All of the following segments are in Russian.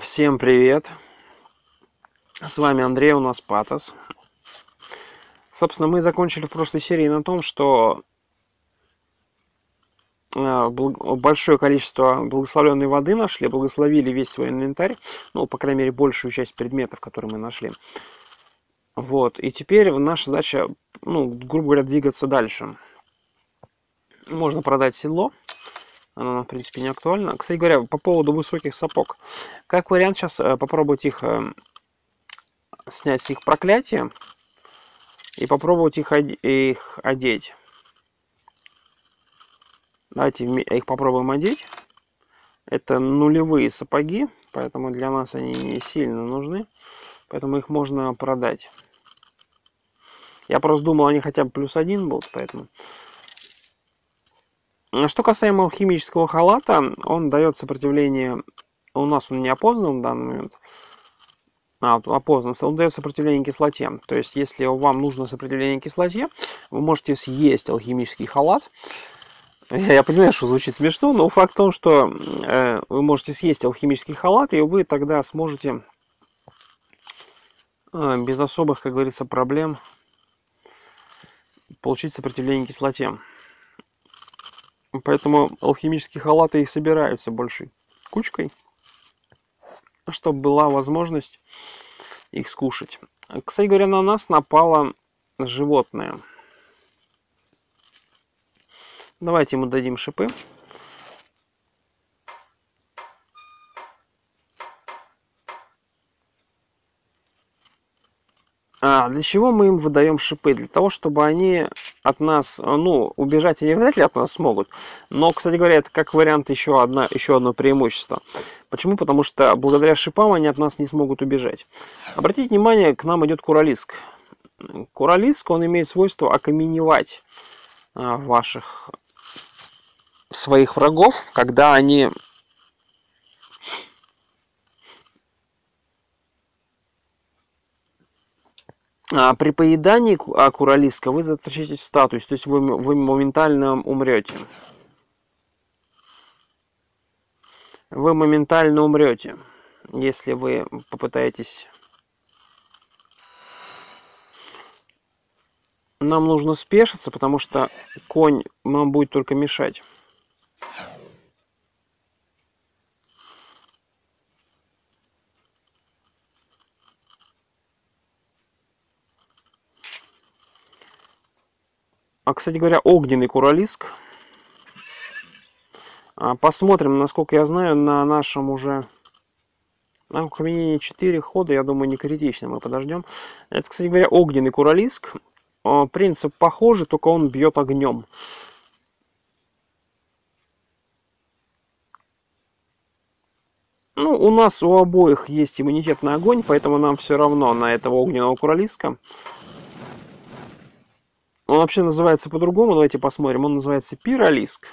Всем привет! С вами Андрей, у нас Патос. Собственно, мы закончили в прошлой серии на том, что э, большое количество благословленной воды нашли, благословили весь свой инвентарь, ну, по крайней мере, большую часть предметов, которые мы нашли. Вот, и теперь наша задача, ну, грубо говоря, двигаться дальше. Можно продать седло, оно нам, в принципе, не актуально. Кстати говоря, по поводу высоких сапог. Как вариант сейчас э, попробовать их э, снять с их проклятия и попробовать их, их одеть. Давайте их попробуем одеть. Это нулевые сапоги, поэтому для нас они не сильно нужны. Поэтому их можно продать. Я просто думал, они хотя бы плюс один будут, поэтому... Что касаемо алхимического халата, он дает сопротивление... У нас он не опознан в данный момент. А, вот опознан. Он дает сопротивление кислоте. То есть, если вам нужно сопротивление кислоте, вы можете съесть алхимический халат. Я, я понимаю, что звучит смешно, но факт в том, что э, вы можете съесть алхимический халат, и вы тогда сможете э, без особых, как говорится, проблем получить сопротивление кислоте. Поэтому алхимические халаты и собираются большей кучкой, чтобы была возможность их скушать. Кстати говоря, на нас напало животное. Давайте ему дадим шипы. А для чего мы им выдаем шипы? Для того, чтобы они от нас, ну, убежать они вряд ли от нас смогут. Но, кстати говоря, это как вариант еще, одна, еще одно преимущество. Почему? Потому что благодаря шипам они от нас не смогут убежать. Обратите внимание, к нам идет куралиск. Куралиск, он имеет свойство окаменевать а, ваших своих врагов, когда они а, при поедании куралиска вы затрачиваете статус, то есть вы, вы моментально умрете. Вы моментально умрете, если вы попытаетесь... Нам нужно спешиться, потому что конь нам будет только мешать. А, кстати говоря, огненный куралиск. А, посмотрим, насколько я знаю, на нашем уже... На каменении 4 хода, я думаю, не критично. Мы подождем. Это, кстати говоря, огненный куралиск. А, принцип похожий, только он бьет огнем. Ну, у нас у обоих есть иммунитет на огонь, поэтому нам все равно на этого огненного куралиска. Он вообще называется по-другому, давайте посмотрим. Он называется пиролиск.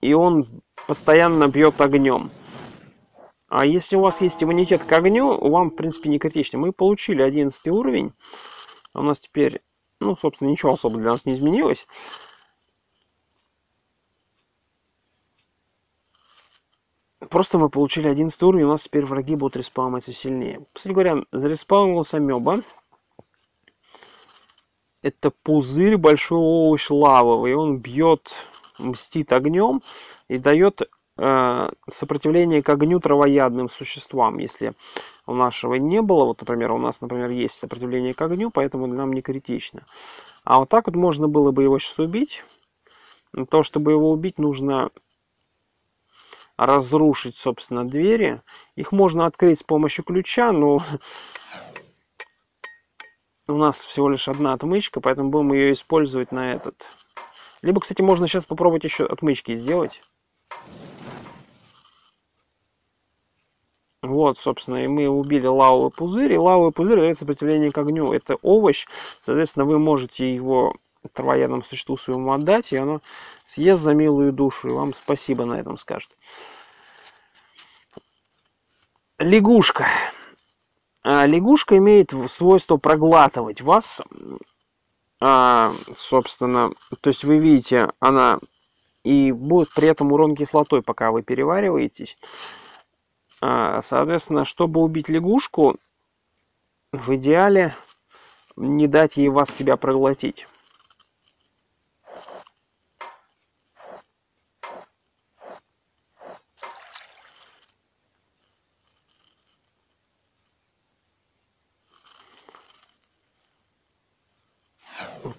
И он постоянно бьет огнем. А если у вас есть иммунитет к огню, вам, в принципе, не критично. Мы получили 11 уровень. У нас теперь, ну, собственно, ничего особо для нас не изменилось. Просто мы получили 11 уровень, у нас теперь враги будут респаумиться сильнее. Кстати говоря, зареспаунился Меба это пузырь большой овощ лавовый. Он бьет, мстит огнем и дает э, сопротивление к огню травоядным существам. Если у нашего не было, вот, например, у нас, например, есть сопротивление к огню, поэтому нам не критично. А вот так вот можно было бы его сейчас убить. Для того, чтобы его убить, нужно разрушить, собственно, двери. Их можно открыть с помощью ключа, но у нас всего лишь одна отмычка, поэтому будем ее использовать на этот. Либо, кстати, можно сейчас попробовать еще отмычки сделать. Вот, собственно, и мы убили лавовый пузырь, и лавовый пузырь дает сопротивление к огню. Это овощ, соответственно, вы можете его травоядному существу своему отдать, и оно съест за милую душу, и вам спасибо на этом скажет. Лягушка. А, лягушка имеет свойство проглатывать вас. А, собственно, то есть вы видите, она и будет при этом урон кислотой, пока вы перевариваетесь. А, соответственно, чтобы убить лягушку, в идеале не дать ей вас себя проглотить.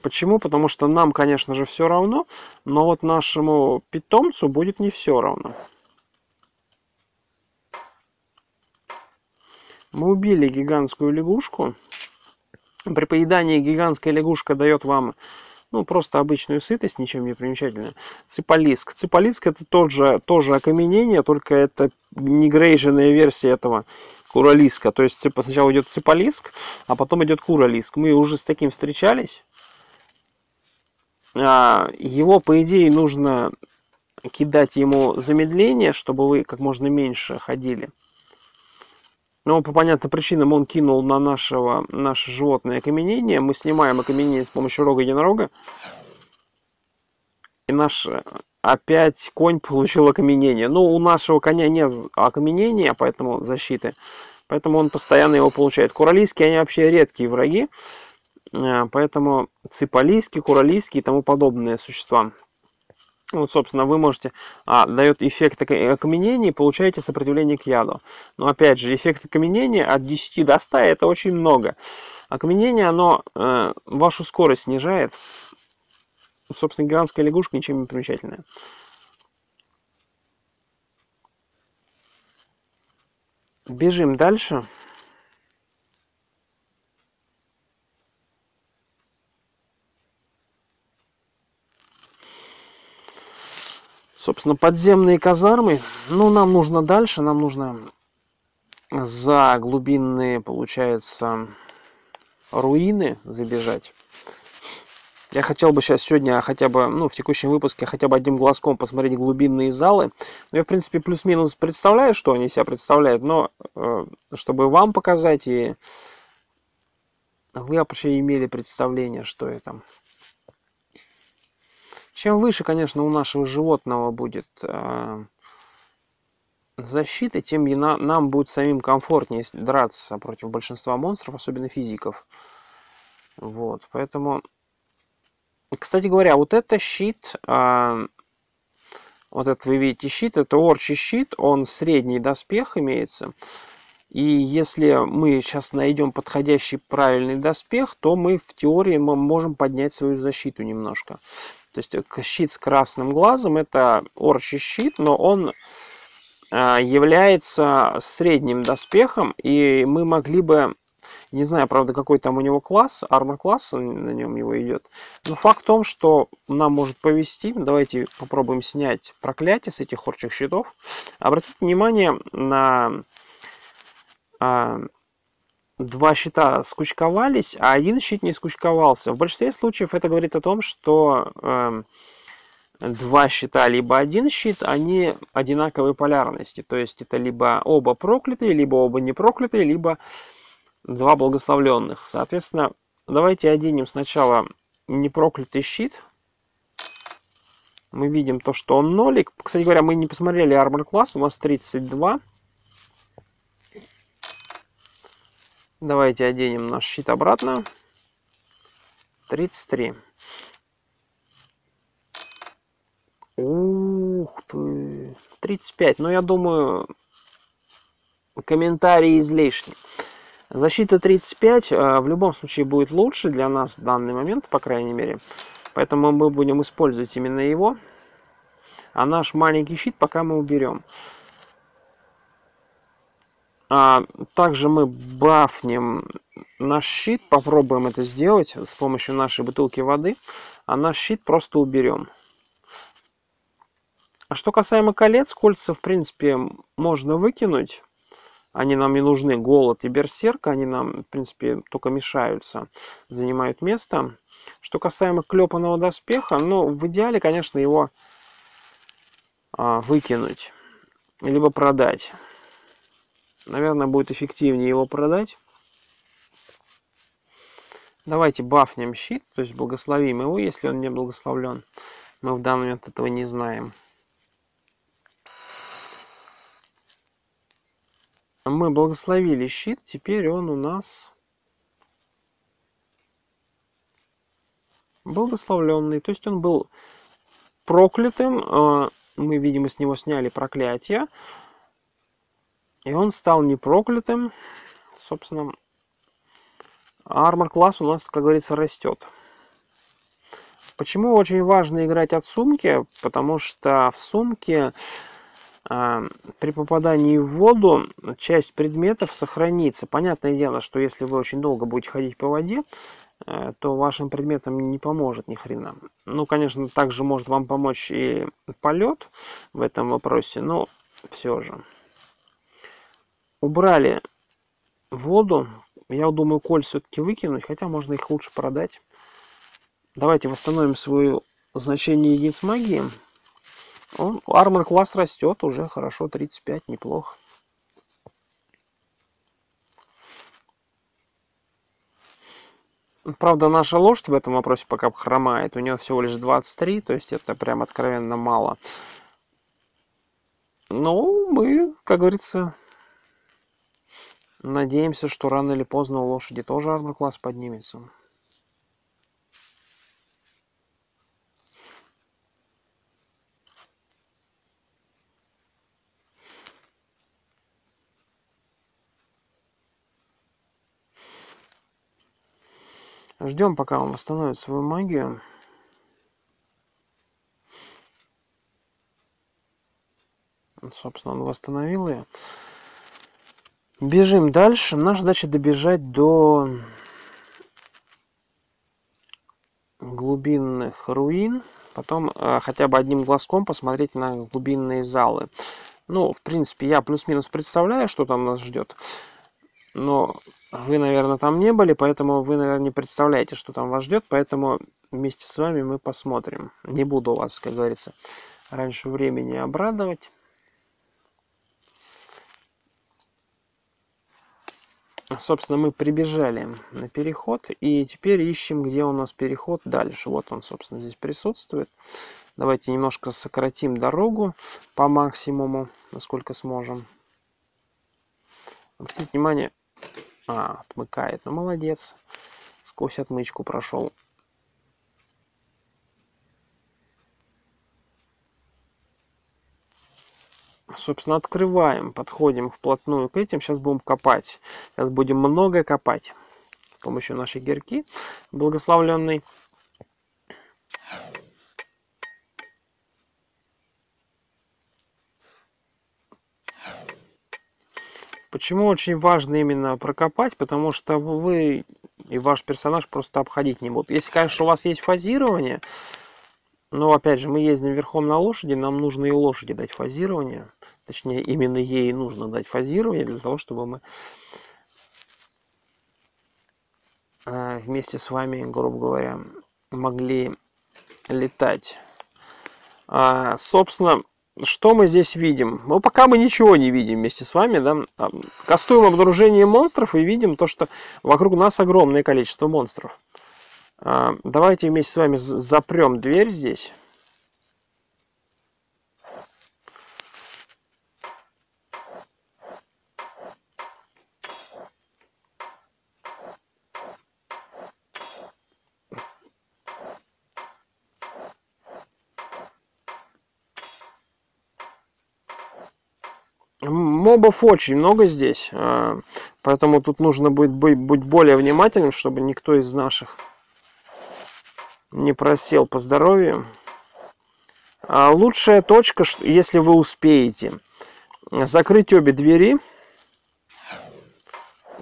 Почему? Потому что нам, конечно же, все равно, но вот нашему питомцу будет не все равно. Мы убили гигантскую лягушку. При поедании гигантская лягушка дает вам ну, просто обычную сытость, ничем не примечательная. Ципалиск. Ципалиск это тот же, тоже окаменение, только это негрейженная версия этого куралиска. То есть сначала идет ципалиск, а потом идет куралиск. Мы уже с таким встречались. А, его, по идее, нужно кидать ему замедление, чтобы вы как можно меньше ходили. Но по понятным причинам он кинул на нашего, наше животное окаменение. Мы снимаем окаменение с помощью рога единорога. И наш опять конь получил окаменение. Ну, у нашего коня нет окаменения, поэтому защиты. Поэтому он постоянно его получает. Куралийские, они вообще редкие враги. Э, поэтому ципалийские, куралийские и тому подобные существа. Вот, собственно, вы можете... А, дает эффект окаменения и получаете сопротивление к яду. Но, опять же, эффект окаменения от 10 до 100 это очень много. Окаменение, оно э, вашу скорость снижает. Собственно, гигантская лягушка ничем не примечательная. Бежим дальше. Собственно, подземные казармы. Ну, нам нужно дальше, нам нужно за глубинные, получается, руины забежать. Я хотел бы сейчас сегодня хотя бы, ну, в текущем выпуске хотя бы одним глазком посмотреть глубинные залы. Ну, я, в принципе, плюс-минус представляю, что они себя представляют, но э, чтобы вам показать и вы вообще имели представление, что это. Чем выше, конечно, у нашего животного будет э, защита, тем на, нам будет самим комфортнее драться против большинства монстров, особенно физиков. Вот, поэтому... Кстати говоря, вот это щит, э, вот этот вы видите щит, это орчий щит, он средний доспех имеется. И если мы сейчас найдем подходящий правильный доспех, то мы в теории мы можем поднять свою защиту немножко. То есть э, щит с красным глазом это орчий щит, но он э, является средним доспехом, и мы могли бы, не знаю, правда, какой там у него класс, армор класс на нем его идет, но факт в том, что нам может повести, давайте попробуем снять проклятие с этих орчих щитов. Обратите внимание на а, два щита скучковались, а один щит не скучковался. В большинстве случаев это говорит о том, что э, два щита, либо один щит, они одинаковой полярности. То есть это либо оба проклятые, либо оба не проклятые, либо два благословленных. Соответственно, давайте оденем сначала непроклятый щит. Мы видим то, что он нолик. Кстати говоря, мы не посмотрели армор класс, у нас 32. Давайте оденем наш щит обратно. 33. Ух ты. 35. Но я думаю, комментарий излишний. Защита 35 э, в любом случае будет лучше для нас в данный момент, по крайней мере. Поэтому мы будем использовать именно его. А наш маленький щит пока мы уберем. А, также мы бафнем наш щит, попробуем это сделать с помощью нашей бутылки воды, а наш щит просто уберем. А что касаемо колец, кольца в принципе можно выкинуть. Они нам не нужны. Голод и берсерк, они нам, в принципе, только мешаются, занимают место. Что касаемо клепанного доспеха, ну, в идеале, конечно, его а, выкинуть, либо продать. Наверное, будет эффективнее его продать. Давайте бафнем щит, то есть благословим его, если он не благословлен. Мы в данный момент этого не знаем. мы благословили щит, теперь он у нас благословленный. То есть он был проклятым. А, мы, видимо, с него сняли проклятие. И он стал не проклятым. Собственно, армор класс у нас, как говорится, растет. Почему очень важно играть от сумки? Потому что в сумке э, при попадании в воду часть предметов сохранится. Понятное дело, что если вы очень долго будете ходить по воде, э, то вашим предметам не поможет ни хрена. Ну, конечно, также может вам помочь и полет в этом вопросе, но все же. Убрали воду. Я думаю, коль все-таки выкинуть, хотя можно их лучше продать. Давайте восстановим свое значение единиц магии. Он, армор класс растет уже хорошо, 35, неплохо. Правда, наша лошадь в этом вопросе пока хромает. У нее всего лишь 23, то есть это прям откровенно мало. Но мы, как говорится, надеемся, что рано или поздно у лошади тоже армор класс поднимется. Ждем, пока он восстановит свою магию. Собственно, он восстановил ее. Бежим дальше. Наша задача добежать до глубинных руин. Потом э, хотя бы одним глазком посмотреть на глубинные залы. Ну, в принципе, я плюс-минус представляю, что там нас ждет. Но вы, наверное, там не были, поэтому вы, наверное, не представляете, что там вас ждет, поэтому вместе с вами мы посмотрим. Не буду вас, как говорится, раньше времени обрадовать. Собственно, мы прибежали на переход, и теперь ищем, где у нас переход дальше. Вот он, собственно, здесь присутствует. Давайте немножко сократим дорогу по максимуму, насколько сможем. Обратите внимание, а, отмыкает. Ну, молодец. Сквозь отмычку прошел. Собственно, открываем, подходим вплотную к этим. Сейчас будем копать. Сейчас будем много копать с помощью нашей гирки благословленной. Почему очень важно именно прокопать? Потому что вы и ваш персонаж просто обходить не будут. Если, конечно, у вас есть фазирование, но, опять же, мы ездим верхом на лошади, нам нужно и лошади дать фазирование. Точнее, именно ей нужно дать фазирование для того, чтобы мы э, вместе с вами, грубо говоря, могли летать. А, собственно, что мы здесь видим? Ну, пока мы ничего не видим вместе с вами, да. Кастуем обнаружение монстров и видим то, что вокруг нас огромное количество монстров. А, давайте вместе с вами запрем дверь здесь. Мобов очень много здесь, а, поэтому тут нужно будет быть, более внимательным, чтобы никто из наших не просел по здоровью. А лучшая точка, если вы успеете, закрыть обе двери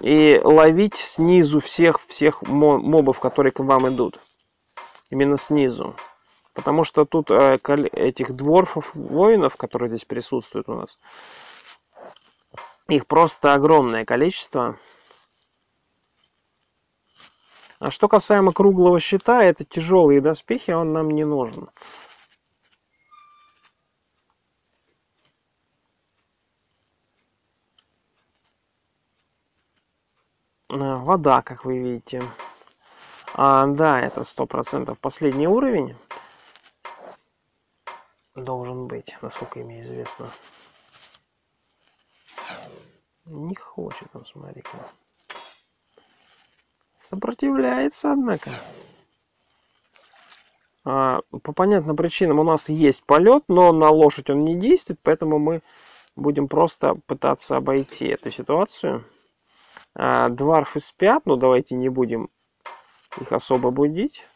и ловить снизу всех, всех мобов, которые к вам идут. Именно снизу. Потому что тут э, этих дворфов, воинов, которые здесь присутствуют у нас, их просто огромное количество. А что касаемо круглого щита, это тяжелые доспехи, он нам не нужен. А, вода, как вы видите. А, да, это сто процентов последний уровень. Должен быть, насколько мне известно. Не хочет он, смотри-ка. Сопротивляется, однако. А, по понятным причинам у нас есть полет, но на лошадь он не действует, поэтому мы будем просто пытаться обойти эту ситуацию. А, дварфы спят, но давайте не будем их особо будить.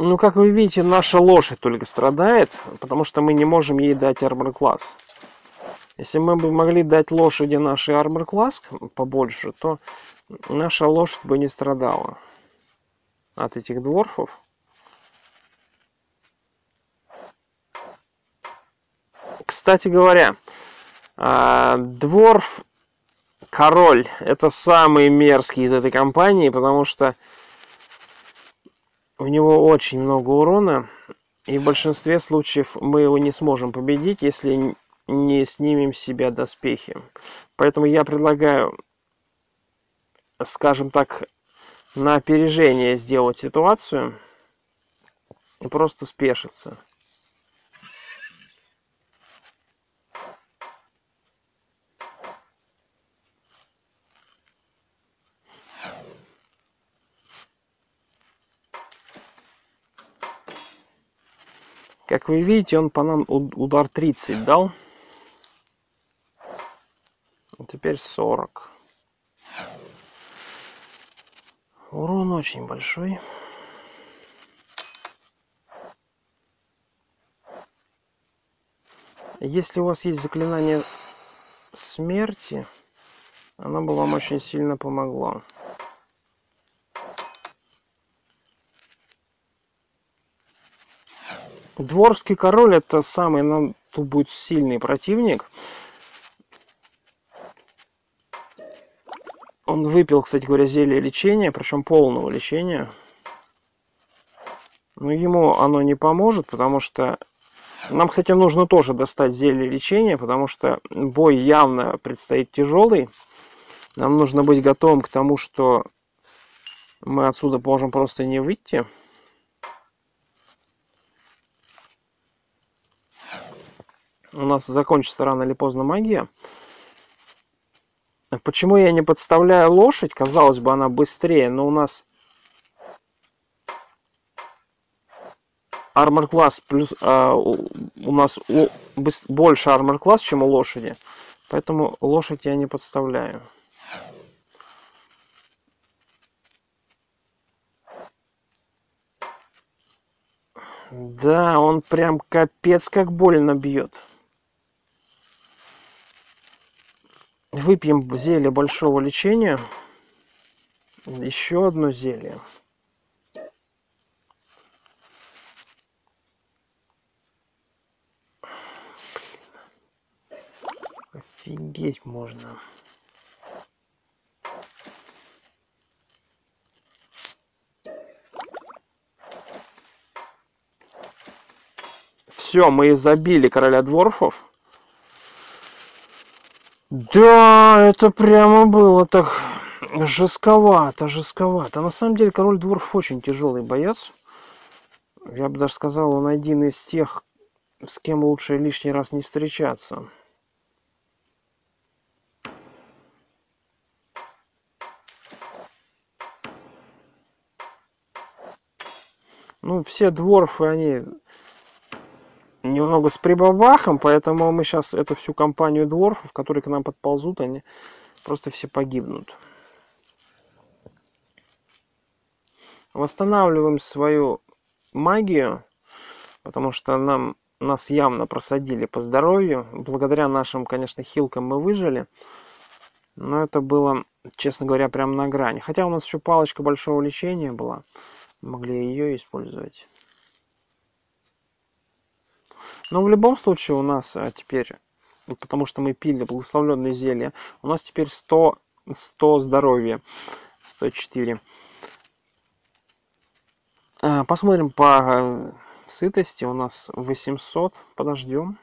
Ну, как вы видите, наша лошадь только страдает, потому что мы не можем ей дать армор класс. Если мы бы могли дать лошади нашей армор класс побольше, то наша лошадь бы не страдала от этих дворфов. Кстати говоря, а, дворф король это самый мерзкий из этой компании, потому что у него очень много урона, и в большинстве случаев мы его не сможем победить, если не снимем с себя доспехи. Поэтому я предлагаю, скажем так, на опережение сделать ситуацию и просто спешиться. Как вы видите, он по нам удар 30 дал. А теперь 40. Урон очень большой. Если у вас есть заклинание смерти, оно бы вам очень сильно помогло. Дворский король это самый, нам тут будет сильный противник. Он выпил, кстати говоря, зелье лечения, причем полного лечения. Но ему оно не поможет, потому что... Нам, кстати, нужно тоже достать зелье лечения, потому что бой явно предстоит тяжелый. Нам нужно быть готовым к тому, что мы отсюда можем просто не выйти. У нас закончится рано или поздно магия. Почему я не подставляю лошадь? Казалось бы, она быстрее, но у нас армор класс плюс а, у нас у, больше армор класс, чем у лошади. Поэтому лошадь я не подставляю. Да, он прям капец как больно бьет. Выпьем зелье большого лечения. Еще одно зелье. Офигеть можно. Все, мы забили короля дворфов. Да, это прямо было так жестковато, жестковато. На самом деле король дворф очень тяжелый боец. Я бы даже сказал, он один из тех, с кем лучше лишний раз не встречаться. Ну, все дворфы, они немного с прибабахом, поэтому мы сейчас эту всю компанию дворфов, которые к нам подползут, они просто все погибнут. Восстанавливаем свою магию, потому что нам нас явно просадили по здоровью. Благодаря нашим, конечно, хилкам мы выжили. Но это было, честно говоря, прям на грани. Хотя у нас еще палочка большого лечения была. Могли ее использовать. Но в любом случае у нас а, теперь, потому что мы пили благословленные зелья, у нас теперь 100, 100 здоровья, 104. А, посмотрим по а, сытости у нас 800. Подождем.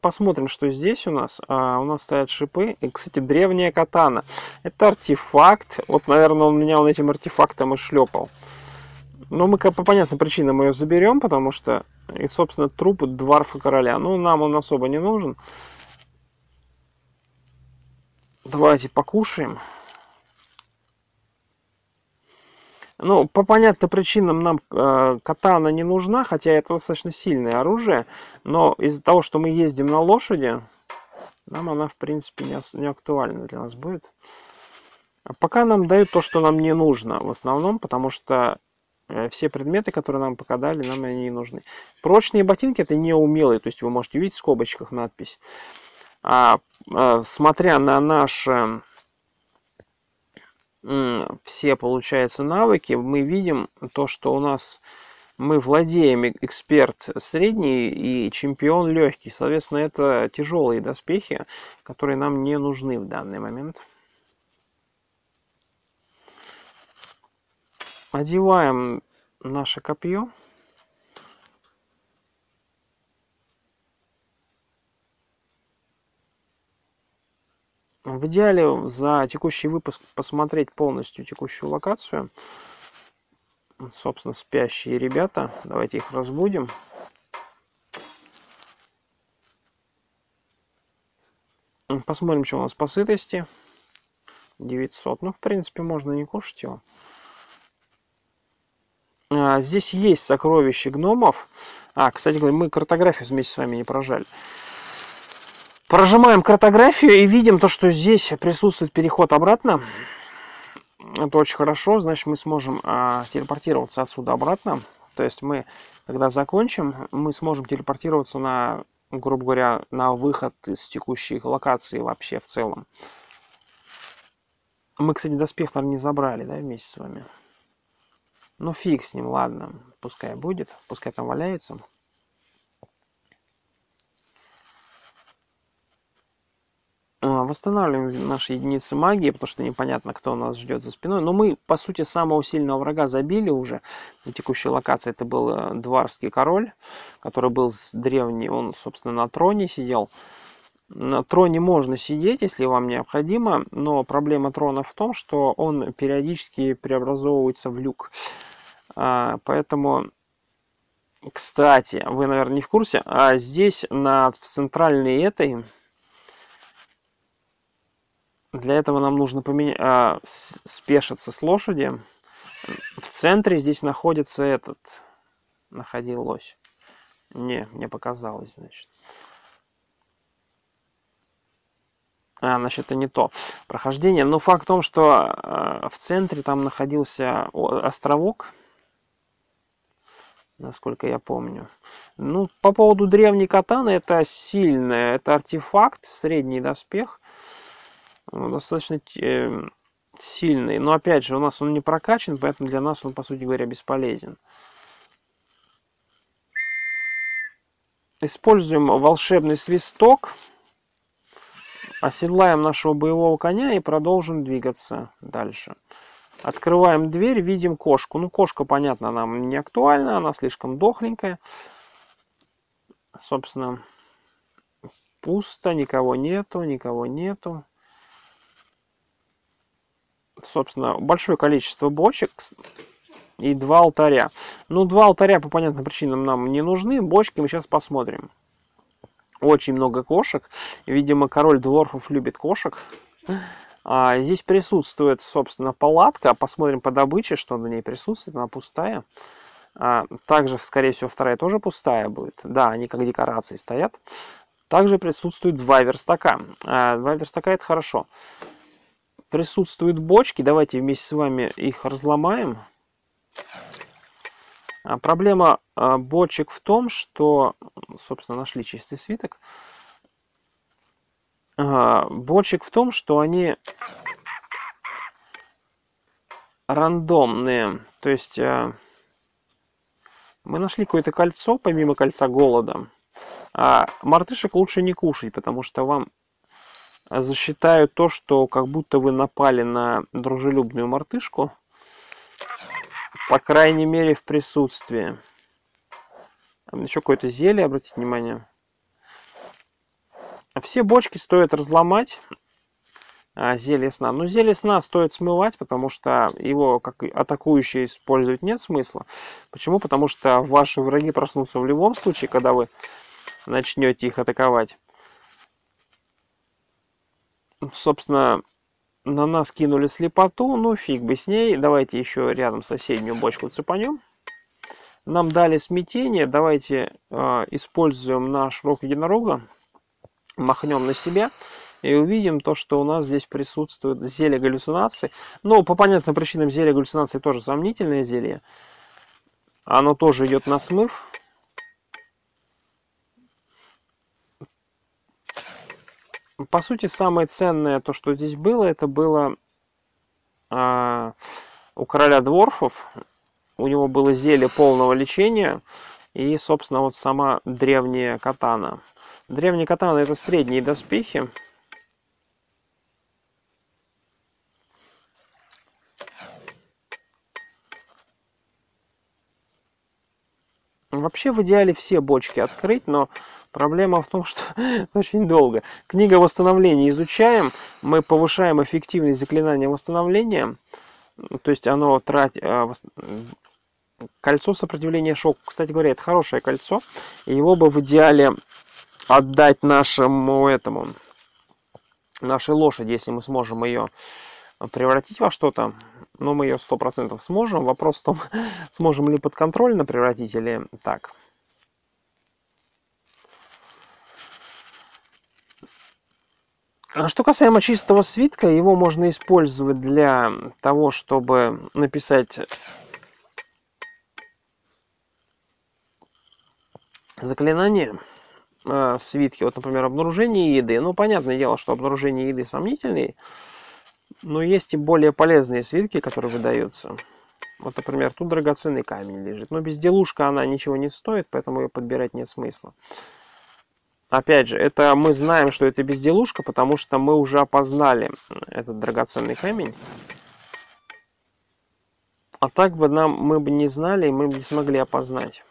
Посмотрим, что здесь у нас. А, у нас стоят шипы. И, кстати, древняя катана. Это артефакт. Вот, наверное, он меня он этим артефактом и шлепал. Но мы по понятным причинам ее заберем, потому что... И, собственно, труп дворфа короля. Ну, нам он особо не нужен. Давайте покушаем. Ну, по понятным причинам нам э, катана не нужна, хотя это достаточно сильное оружие, но из-за того, что мы ездим на лошади, нам она, в принципе, не, не актуальна для нас будет. А пока нам дают то, что нам не нужно, в основном, потому что все предметы, которые нам пока дали, нам они не нужны. Прочные ботинки это не умелые, то есть вы можете увидеть в скобочках надпись. А, а смотря на наше все, получается, навыки, мы видим то, что у нас мы владеем эксперт средний и чемпион легкий. Соответственно, это тяжелые доспехи, которые нам не нужны в данный момент. Одеваем наше копье. В идеале за текущий выпуск посмотреть полностью текущую локацию. Собственно, спящие ребята. Давайте их разбудим. Посмотрим, что у нас по сытости. 900. Ну, в принципе, можно не кушать его. А, здесь есть сокровища гномов. А, кстати говоря, мы картографию вместе с вами не прожали. Прожимаем картографию и видим то, что здесь присутствует переход обратно. Это очень хорошо, значит мы сможем а, телепортироваться отсюда обратно. То есть мы, когда закончим, мы сможем телепортироваться на, грубо говоря, на выход из текущей локации вообще в целом. Мы, кстати, доспех, наверное, не забрали, да, вместе с вами. Ну, фиг с ним, ладно. Пускай будет, пускай там валяется. А, восстанавливаем наши единицы магии, потому что непонятно, кто нас ждет за спиной. Но мы, по сути, самого сильного врага забили уже. На текущей локации это был э, Дварский король, который был древний. Он, собственно, на троне сидел. На троне можно сидеть, если вам необходимо, но проблема трона в том, что он периодически преобразовывается в люк. А, поэтому кстати, вы, наверное, не в курсе, а здесь на в центральной этой для этого нам нужно поменять, а, спешиться с лошади. В центре здесь находится этот, находилось. Не, мне показалось, значит. А, значит, это не то прохождение. Но факт в том, что э, в центре там находился островок, насколько я помню. Ну, по поводу древней катаны, это сильное, это артефакт, средний доспех достаточно э, сильный. Но опять же, у нас он не прокачан, поэтому для нас он, по сути говоря, бесполезен. Используем волшебный свисток. Оседлаем нашего боевого коня и продолжим двигаться дальше. Открываем дверь, видим кошку. Ну, кошка, понятно, нам не актуальна, она слишком дохленькая. Собственно, пусто, никого нету, никого нету собственно, большое количество бочек и два алтаря. Ну, два алтаря по понятным причинам нам не нужны. Бочки мы сейчас посмотрим. Очень много кошек. Видимо, король дворфов любит кошек. А, здесь присутствует, собственно, палатка. Посмотрим по добыче, что на ней присутствует. Она пустая. А, также, скорее всего, вторая тоже пустая будет. Да, они как декорации стоят. Также присутствует два верстака. А, два верстака это хорошо присутствуют бочки. Давайте вместе с вами их разломаем. А проблема а, бочек в том, что, собственно, нашли чистый свиток. А, в том, что они рандомные. То есть а, мы нашли какое-то кольцо, помимо кольца голода. А мартышек лучше не кушать, потому что вам засчитаю то, что как будто вы напали на дружелюбную мартышку. по крайней мере, в присутствии. Еще какое-то зелье, обратите внимание. Все бочки стоит разломать. А, зелье сна. Но зелье сна стоит смывать, потому что его как атакующие использовать нет смысла. Почему? Потому что ваши враги проснутся в любом случае, когда вы начнете их атаковать. Собственно, на нас кинули слепоту, ну фиг бы с ней. Давайте еще рядом соседнюю бочку цепанем. Нам дали смятение, давайте э, используем наш рог единорога, махнем на себя и увидим то, что у нас здесь присутствует зелье галлюцинации. Но по понятным причинам зелье галлюцинации тоже сомнительное зелье. Оно тоже идет на смыв. По сути, самое ценное, то, что здесь было, это было а, у короля дворфов. У него было зелье полного лечения и, собственно, вот сама древняя катана. Древняя катана это средние доспехи. Вообще в идеале все бочки открыть, но проблема в том, что очень долго. Книга восстановления изучаем, мы повышаем эффективность заклинания восстановления, то есть оно тратит а, кольцо сопротивления шоку. Кстати говоря, это хорошее кольцо, его бы в идеале отдать нашему этому нашей лошади, если мы сможем ее превратить во что-то, ну, мы ее сто процентов сможем. Вопрос в том, сможем ли подконтрольно превратить или так. Что касаемо чистого свитка, его можно использовать для того, чтобы написать заклинание э, свитки. Вот, например, обнаружение еды. Ну, понятное дело, что обнаружение еды сомнительный, но есть и более полезные свитки, которые выдаются. Вот, например, тут драгоценный камень лежит. Но безделушка она ничего не стоит, поэтому ее подбирать нет смысла. Опять же, это мы знаем, что это безделушка, потому что мы уже опознали этот драгоценный камень. А так бы нам мы бы не знали, и мы бы не смогли опознать.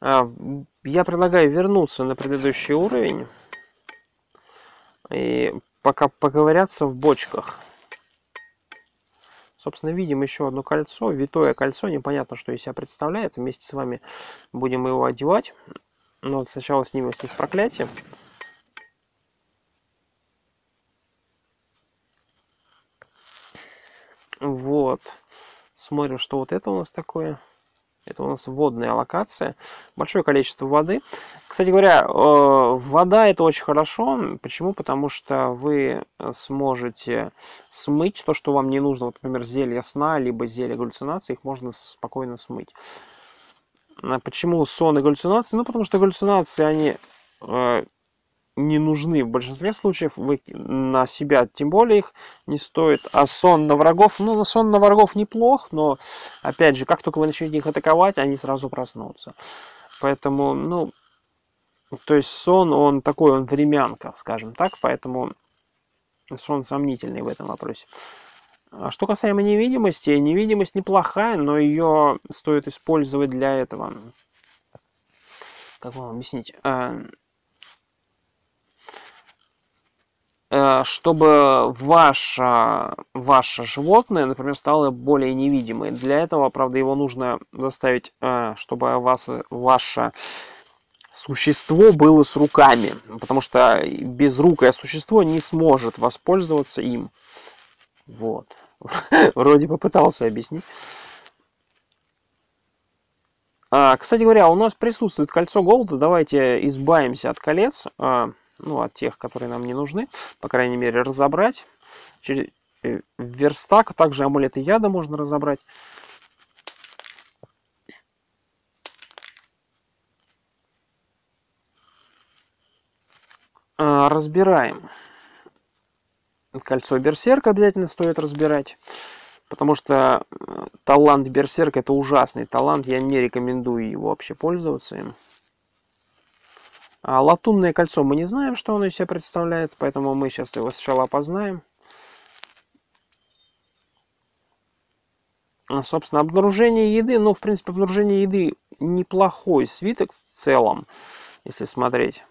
Я предлагаю вернуться на предыдущий уровень и пока поговорятся в бочках. Собственно, видим еще одно кольцо, витое кольцо, непонятно, что из себя представляет. Вместе с вами будем его одевать. Но сначала снимем с них проклятие. Вот. Смотрим, что вот это у нас такое. Это у нас водная локация. Большое количество воды. Кстати говоря, э, вода это очень хорошо. Почему? Потому что вы сможете смыть то, что вам не нужно. Вот, например, зелье сна, либо зелье галлюцинации. Их можно спокойно смыть. А почему сон и галлюцинации? Ну, потому что галлюцинации, они э, не нужны в большинстве случаев, вы на себя тем более их не стоит, а сон на врагов, ну, сон на врагов неплох, но, опять же, как только вы начнете их атаковать, они сразу проснутся. Поэтому, ну, то есть сон, он такой, он времянка, скажем так, поэтому сон сомнительный в этом вопросе. А что касаемо невидимости, невидимость неплохая, но ее стоит использовать для этого. Как вам объяснить? А, Э, чтобы ваше, ваше животное, например, стало более невидимым. Для этого, правда, его нужно заставить, э, чтобы вас, ваше существо было с руками, потому что безрукое существо не сможет воспользоваться им. Вот. Вроде попытался объяснить. А, кстати говоря, у нас присутствует кольцо голода. Давайте избавимся от колец. А, ну, от тех, которые нам не нужны, по крайней мере, разобрать. Через э, верстак, также амулеты яда можно разобрать. А, разбираем. Кольцо берсерка обязательно стоит разбирать. Потому что э, талант берсерк это ужасный талант. Я не рекомендую его вообще пользоваться им. А, латунное кольцо мы не знаем, что оно из себя представляет, поэтому мы сейчас его сначала опознаем. А, собственно, обнаружение еды, ну, в принципе, обнаружение еды неплохой свиток в целом, если смотреть.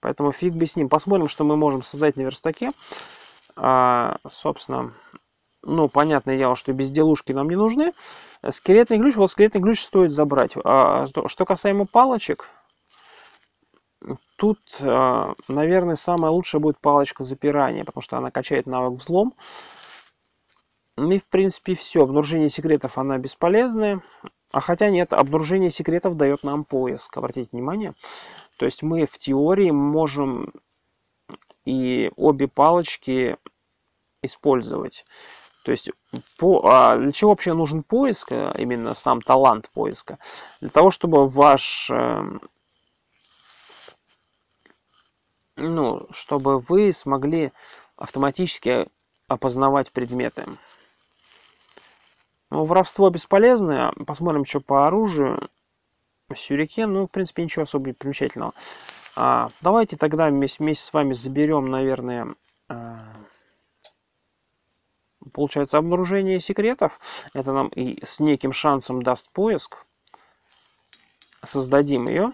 Поэтому фиг бы с ним. Посмотрим, что мы можем создать на верстаке. А, собственно, ну, понятное дело, что безделушки нам не нужны. Скелетный ключ, вот скелетный ключ стоит забрать. А, что касаемо палочек, тут, а, наверное, самая лучшая будет палочка запирания, потому что она качает навык взлом. Ну и, в принципе, все. Обнаружение секретов, она бесполезная. А хотя нет, обнаружение секретов дает нам поиск. Обратите внимание. То есть мы в теории можем и обе палочки использовать. То есть по, а для чего вообще нужен поиск, э, именно сам талант поиска? Для того, чтобы ваш, ну, чтобы вы смогли автоматически опознавать предметы. Ну, воровство бесполезное. Посмотрим, что по оружию. Сюрикен, ну, в принципе, ничего особо примечательного. А, давайте тогда вместе, с вами заберем, наверное, а, получается, обнаружение секретов. Это нам и с неким шансом даст поиск. Создадим ее.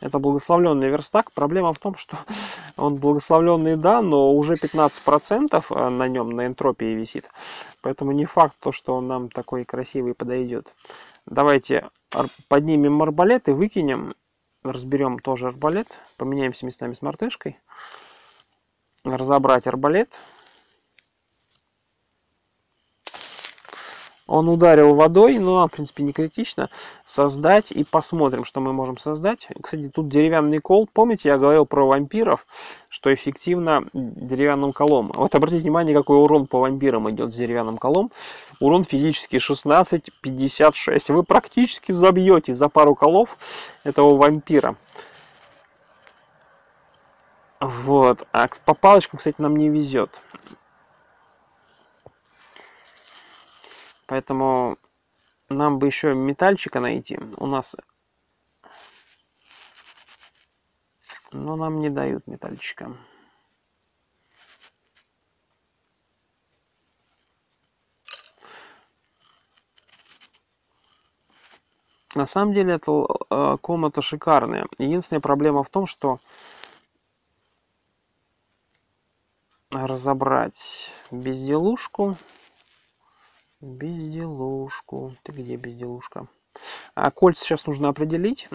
Это благословленный верстак. Проблема в том, что он благословленный, да, но уже 15% э, на нем на энтропии висит. Поэтому не факт, то, что он нам такой красивый подойдет. Давайте поднимем арбалет и выкинем. Разберем тоже арбалет. Поменяемся местами с мартышкой. Разобрать арбалет. Он ударил водой, но, в принципе, не критично. Создать и посмотрим, что мы можем создать. Кстати, тут деревянный кол. Помните, я говорил про вампиров, что эффективно деревянным колом. Вот обратите внимание, какой урон по вампирам идет с деревянным колом. Урон физический 16-56. Вы практически забьете за пару колов этого вампира. Вот. А по палочкам, кстати, нам не везет. Поэтому нам бы еще метальчика найти. У нас... Но нам не дают метальчика. На самом деле эта э, комната шикарная. Единственная проблема в том, что разобрать безделушку Безделушку. Ты где безделушка? А кольца сейчас нужно определить.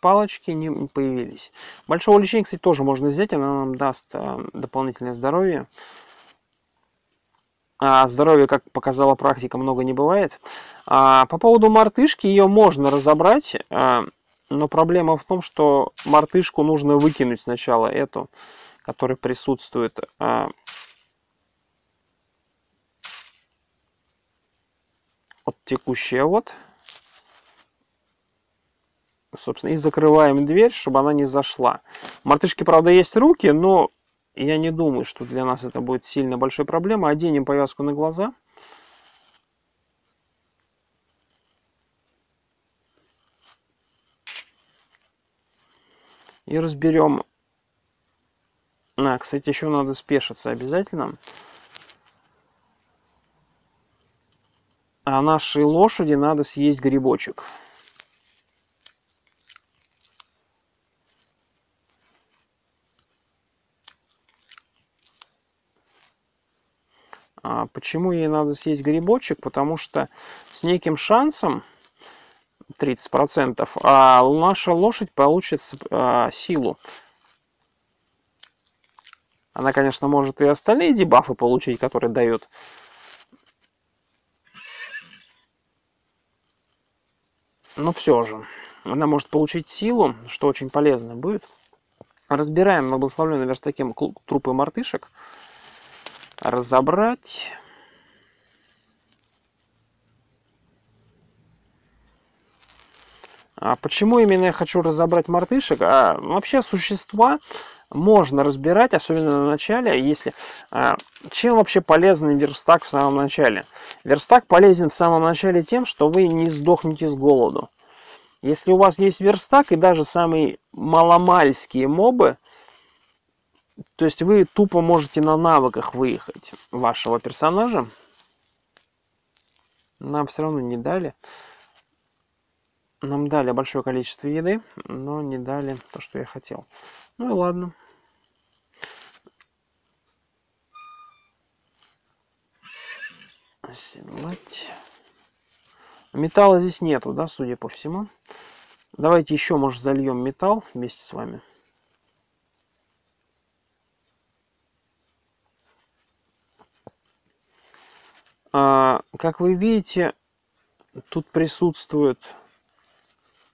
палочки не появились. Большого лечения, кстати, тоже можно взять, она нам даст а, дополнительное здоровье. А здоровья, как показала практика, много не бывает. А, по поводу мартышки, ее можно разобрать. Но проблема в том, что мартышку нужно выкинуть сначала эту, которая присутствует. А, вот текущая вот. Собственно, и закрываем дверь, чтобы она не зашла. У мартышки, правда, есть руки, но я не думаю, что для нас это будет сильно большой проблемой. Оденем повязку на глаза. И разберем. А, кстати, еще надо спешиться обязательно. А нашей лошади надо съесть грибочек. А почему ей надо съесть грибочек? Потому что с неким шансом 30%, а наша лошадь получит а, силу. Она, конечно, может и остальные дебафы получить, которые дают. Но все же. Она может получить силу, что очень полезно будет. Разбираем на благословленном верстаке трупы мартышек. Разобрать. А почему именно я хочу разобрать мартышек? А, вообще существа можно разбирать, особенно на начале, если... А, чем вообще полезен верстак в самом начале? Верстак полезен в самом начале тем, что вы не сдохнете с голоду. Если у вас есть верстак и даже самые маломальские мобы, то есть вы тупо можете на навыках выехать вашего персонажа. Нам все равно не дали. Нам дали большое количество еды, но не дали то, что я хотел. Ну и ладно. Оседлать. Металла здесь нету, да, судя по всему. Давайте еще, может, зальем металл вместе с вами. А, как вы видите, тут присутствует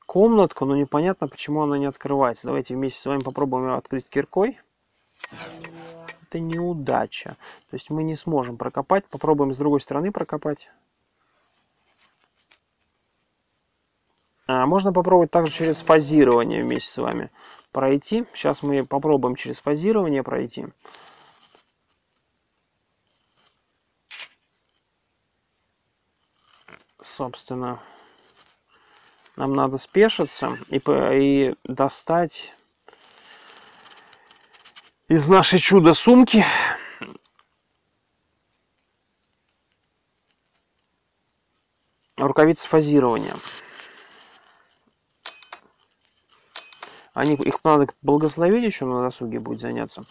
комнатка, но непонятно, почему она не открывается. Давайте вместе с вами попробуем ее открыть киркой. Это неудача. То есть мы не сможем прокопать. Попробуем с другой стороны прокопать. А, можно попробовать также через фазирование вместе с вами пройти. Сейчас мы попробуем через фазирование пройти. Собственно, нам надо спешиться и, и достать из нашей чудо-сумки рукавицы фазирования. Они, их надо благословить еще на досуге будет заняться.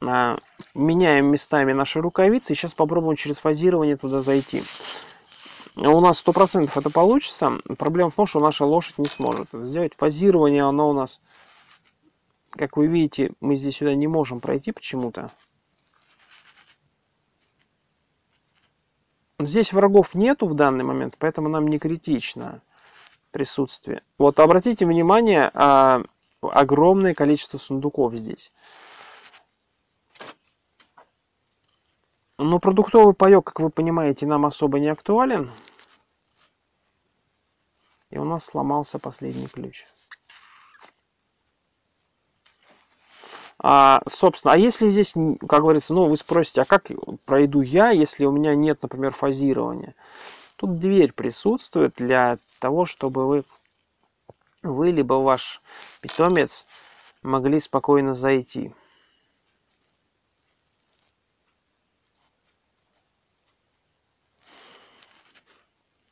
А, меняем местами наши рукавицы. И сейчас попробуем через фазирование туда зайти. У нас сто процентов это получится. Проблема в том, что наша лошадь не сможет это сделать. Фазирование, оно у нас, как вы видите, мы здесь сюда не можем пройти почему-то. Здесь врагов нету в данный момент, поэтому нам не критично присутствие. Вот обратите внимание, а, огромное количество сундуков здесь. Но продуктовый паек, как вы понимаете, нам особо не актуален. И у нас сломался последний ключ. А, собственно, а если здесь, как говорится, ну, вы спросите, а как пройду я, если у меня нет, например, фазирования? Тут дверь присутствует для того, чтобы вы, вы либо ваш питомец могли спокойно зайти.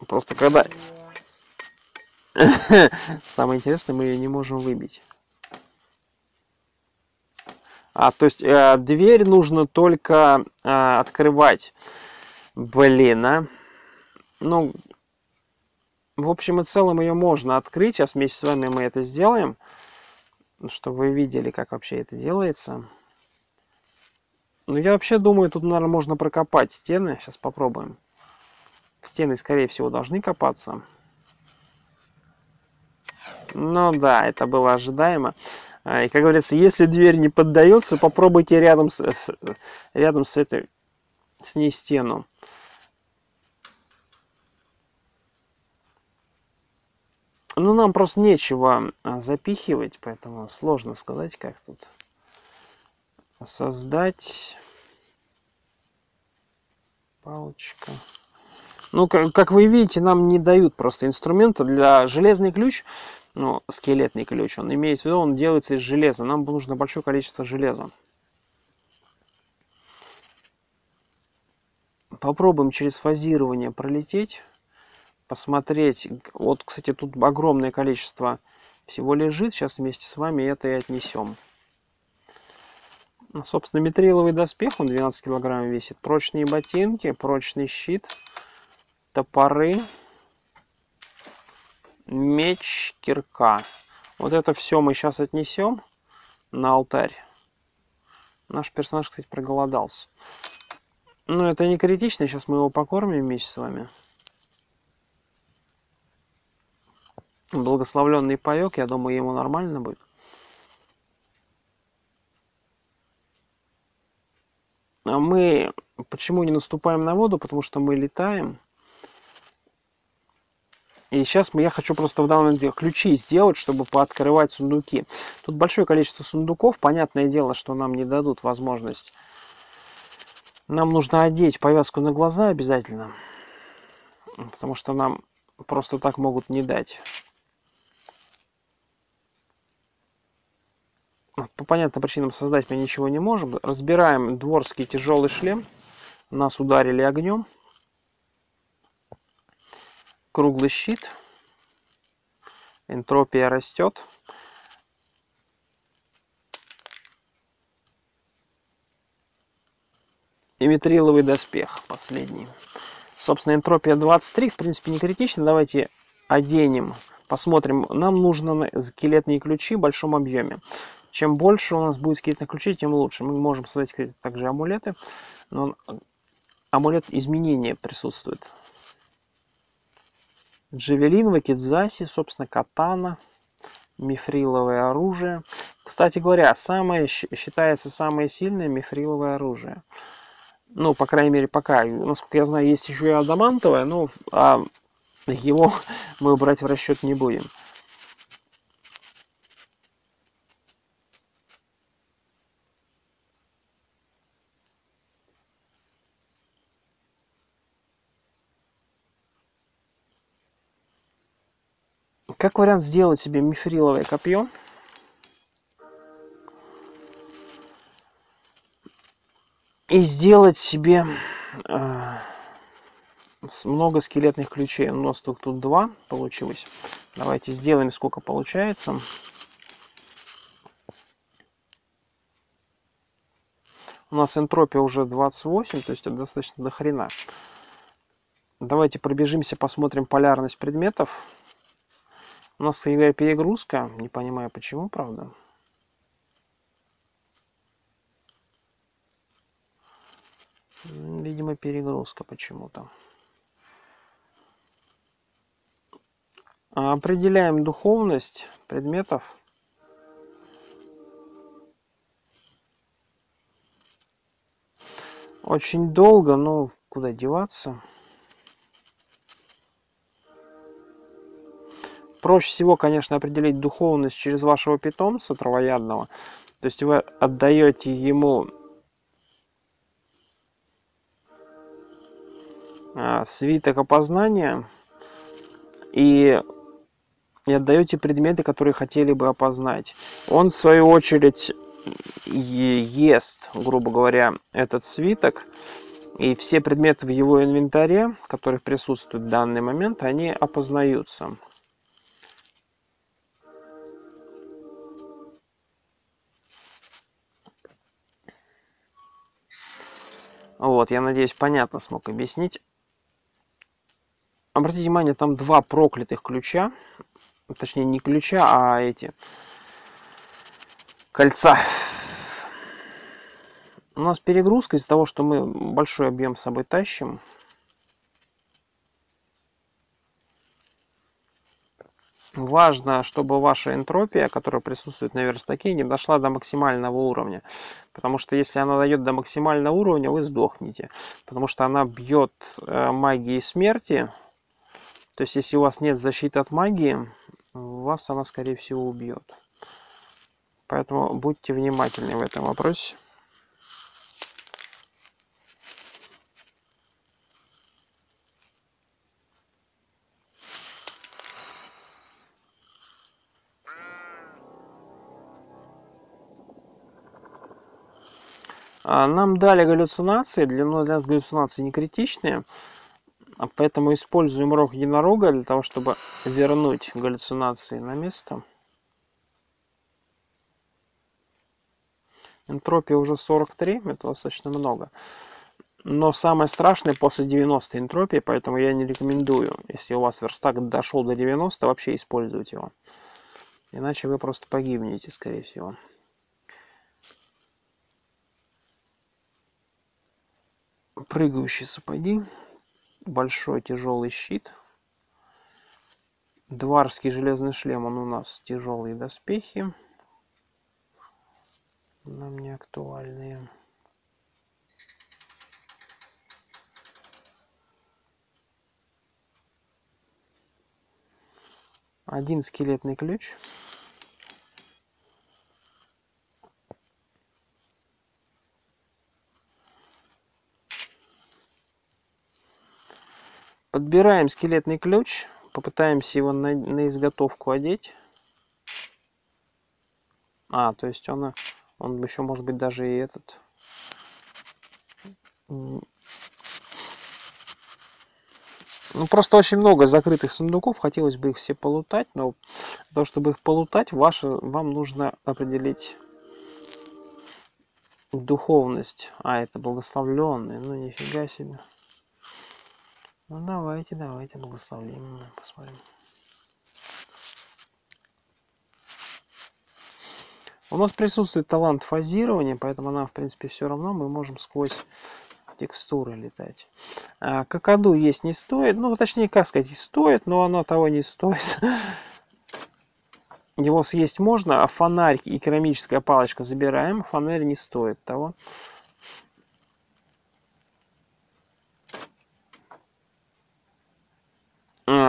Просто когда... Самое интересное, мы ее не можем выбить. А, то есть э, дверь нужно только э, открывать. Блин, а. Ну, в общем и целом ее можно открыть. Сейчас вместе с вами мы это сделаем. Чтобы вы видели, как вообще это делается. Ну, я вообще думаю, тут, наверное, можно прокопать стены. Сейчас попробуем. Стены, скорее всего, должны копаться. Ну да, это было ожидаемо. А, и, как говорится, если дверь не поддается, попробуйте рядом с, с, рядом с этой, с ней стену. Ну, нам просто нечего а, запихивать, поэтому сложно сказать, как тут создать палочка. Ну, как, вы видите, нам не дают просто инструмента для железный ключ, ну, скелетный ключ, он имеется в виду, он делается из железа. Нам нужно большое количество железа. Попробуем через фазирование пролететь, посмотреть. Вот, кстати, тут огромное количество всего лежит. Сейчас вместе с вами это и отнесем. Ну, собственно, метриловый доспех, он 12 килограмм весит. Прочные ботинки, прочный щит – топоры, меч, кирка. Вот это все мы сейчас отнесем на алтарь. Наш персонаж, кстати, проголодался. Но это не критично, сейчас мы его покормим вместе с вами. Благословленный паек, я думаю, ему нормально будет. А мы почему не наступаем на воду? Потому что мы летаем. И сейчас я хочу просто в данном деле ключи сделать, чтобы пооткрывать сундуки. Тут большое количество сундуков. Понятное дело, что нам не дадут возможность. Нам нужно одеть повязку на глаза обязательно. Потому что нам просто так могут не дать. По понятным причинам создать мы ничего не можем. Разбираем дворский тяжелый шлем. Нас ударили огнем круглый щит. Энтропия растет. И митриловый доспех последний. Собственно, энтропия 23, в принципе, не критично. Давайте оденем, посмотрим. Нам нужно скелетные ключи в большом объеме. Чем больше у нас будет скелетных ключей, тем лучше. Мы можем создать также амулеты, но амулет изменения присутствует. Джавелин, Вакидзаси, собственно, катана, мифриловое оружие. Кстати говоря, самое, считается самое сильное мифриловое оружие. Ну, по крайней мере, пока. Насколько я знаю, есть еще и адамантовое, но а его мы брать в расчет не будем. Как вариант сделать себе мифриловое копье. И сделать себе э, много скелетных ключей. У нас тут, тут два получилось. Давайте сделаем, сколько получается. У нас энтропия уже 28, то есть это достаточно до хрена. Давайте пробежимся, посмотрим полярность предметов. У нас, перегрузка. Не понимаю, почему, правда. Видимо, перегрузка почему-то. Определяем духовность предметов. Очень долго, но куда деваться. Проще всего, конечно, определить духовность через вашего питомца травоядного. То есть вы отдаете ему а, свиток опознания и, и отдаете предметы, которые хотели бы опознать. Он, в свою очередь, ест, грубо говоря, этот свиток, и все предметы в его инвентаре, которые присутствуют в данный момент, они опознаются. Вот, я надеюсь, понятно смог объяснить. Обратите внимание, там два проклятых ключа. Точнее, не ключа, а эти кольца. У нас перегрузка из-за того, что мы большой объем с собой тащим. Важно, чтобы ваша энтропия, которая присутствует на верстаке, не дошла до максимального уровня. Потому что если она дойдет до максимального уровня, вы сдохнете. Потому что она бьет э, магией смерти. То есть, если у вас нет защиты от магии, вас она, скорее всего, убьет. Поэтому будьте внимательны в этом вопросе. Нам дали галлюцинации, для, ну, для нас галлюцинации не критичные, а поэтому используем рог единорога для того, чтобы вернуть галлюцинации на место. Энтропия уже 43, это достаточно много. Но самое страшное после 90 энтропии, поэтому я не рекомендую, если у вас верстак дошел до 90, вообще использовать его. Иначе вы просто погибнете, скорее всего. Прыгающие сапоги, большой тяжелый щит, дварский железный шлем, он у нас тяжелые доспехи, нам не актуальные. один скелетный ключ. Подбираем скелетный ключ, попытаемся его на, на изготовку одеть. А, то есть он, он еще может быть даже и этот. Ну, просто очень много закрытых сундуков, хотелось бы их все полутать, но для того, чтобы их полутать, ваше, вам нужно определить духовность. А, это благословленные, ну нифига себе. Ну давайте, давайте благословим, посмотрим. У нас присутствует талант фазирования, поэтому нам, в принципе, все равно. Мы можем сквозь текстуры летать. А, какаду есть не стоит. Ну, точнее, как сказать, стоит, но оно того не стоит. Его съесть можно, а фонарь и керамическая палочка забираем. Фонарь не стоит того.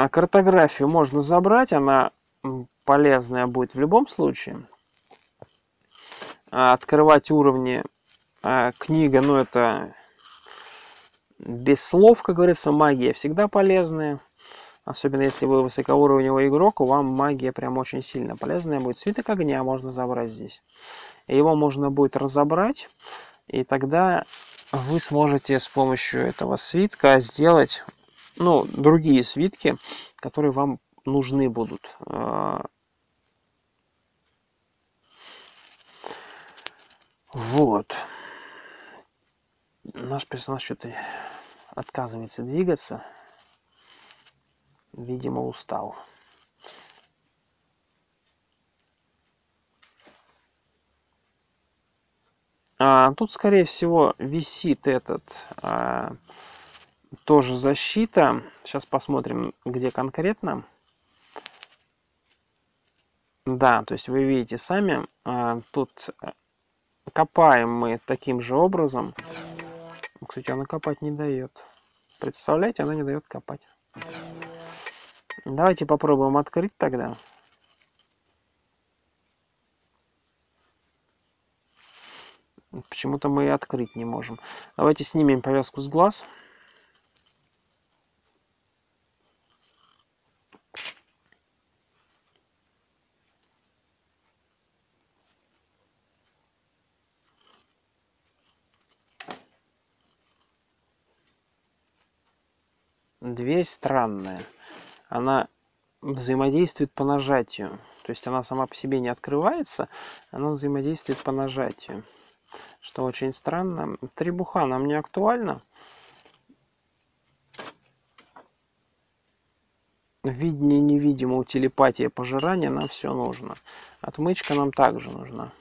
Картографию можно забрать, она полезная будет в любом случае. А, открывать уровни а, книга, ну это без слов, как говорится, магия всегда полезная. Особенно если вы высокоуровневый игрок, вам магия прям очень сильно полезная будет. Свиток огня можно забрать здесь. Его можно будет разобрать, и тогда вы сможете с помощью этого свитка сделать ну, другие свитки, которые вам нужны будут. А, вот. Наш персонаж что-то отказывается двигаться. Видимо, устал. А, тут, скорее всего, висит этот а, тоже защита. Сейчас посмотрим, где конкретно. Да, то есть вы видите сами, а, тут э, копаем мы таким же образом. Кстати, она копать не дает. Представляете, она не дает копать. Давайте попробуем открыть тогда. Почему-то мы и открыть не можем. Давайте снимем повязку с глаз. Дверь странная. Она взаимодействует по нажатию. То есть она сама по себе не открывается, она взаимодействует по нажатию. Что очень странно. Требуха нам не актуально. Видение невидимого телепатия пожирания нам все нужно. Отмычка нам также нужна.